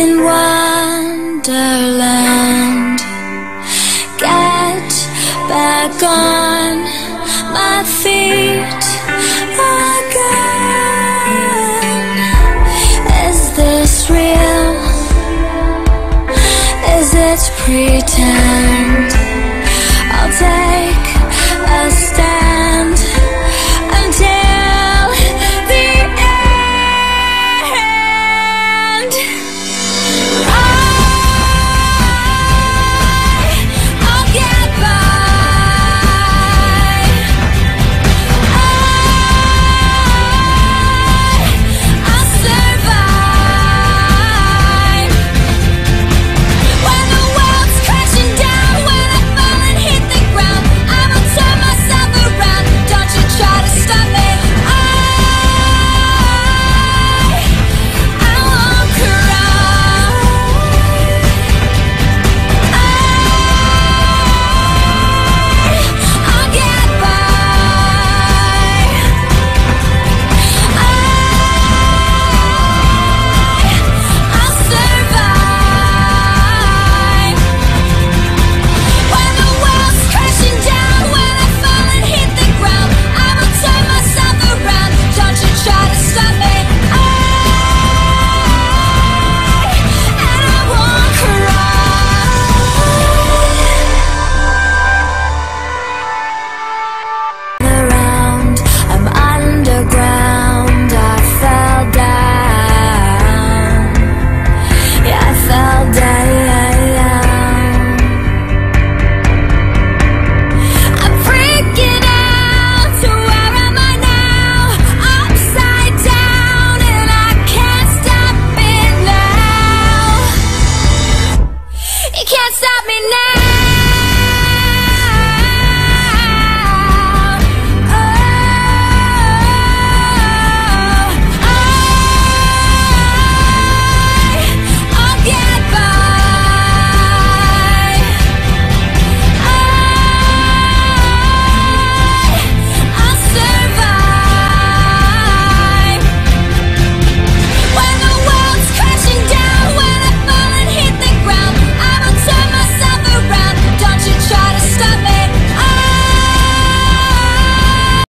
In wonderland. Get back on my feet again. Is this real? Is it pretend?